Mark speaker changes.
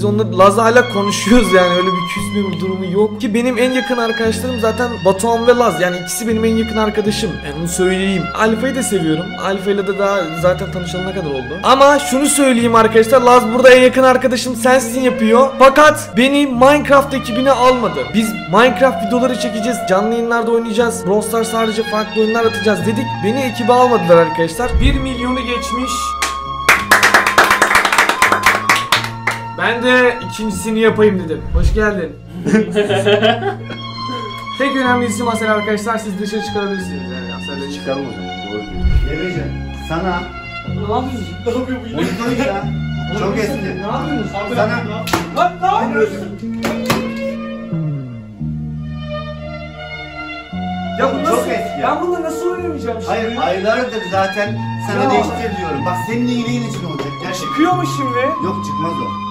Speaker 1: Biz onunla Laz hala konuşuyoruz yani öyle bir küsme bir durumu yok. Ki benim en yakın arkadaşlarım zaten Batuhan ve Laz. Yani ikisi benim en yakın arkadaşım. Yani onu söyleyeyim. Alfa'yı da seviyorum. Alfa ile de daha zaten tanışalım kadar oldu. Ama şunu söyleyeyim arkadaşlar. Laz burada en yakın arkadaşım sensin yapıyor. Fakat beni Minecraft ekibine almadı. Biz Minecraft videoları çekeceğiz. Canlı yayınlarda oynayacağız. Brawl Stars sadece farklı oyunlar atacağız dedik. Beni ekibe almadılar arkadaşlar. 1 milyonu geçmiş. Ben de ikincisini yapayım dedim. Hoş geldin. Tek önemli isim Asel arkadaşlar. Siz dışarı çıkarabilirsiniz. Yani Asel'le
Speaker 2: Çıkalım o zaman. Doğru sana
Speaker 3: Ne yapıyorsun? Ne yapıyor bu?
Speaker 2: ya. Çok eski.
Speaker 3: Ne yapıyorsun?
Speaker 2: Sana
Speaker 3: Lan ne yapıyorsun? Ya bu
Speaker 2: Çok
Speaker 3: nasıl?
Speaker 2: eski.
Speaker 3: Ben bununla nasıl oynamayacağım şimdi?
Speaker 2: Hayır aylardır zaten sana
Speaker 3: Ya.
Speaker 2: değiştir diyorum. Bak senin iyiliğin için olacak. Gerçekten.
Speaker 3: Çıkıyor mu şimdi?
Speaker 2: Yok çıkmaz o.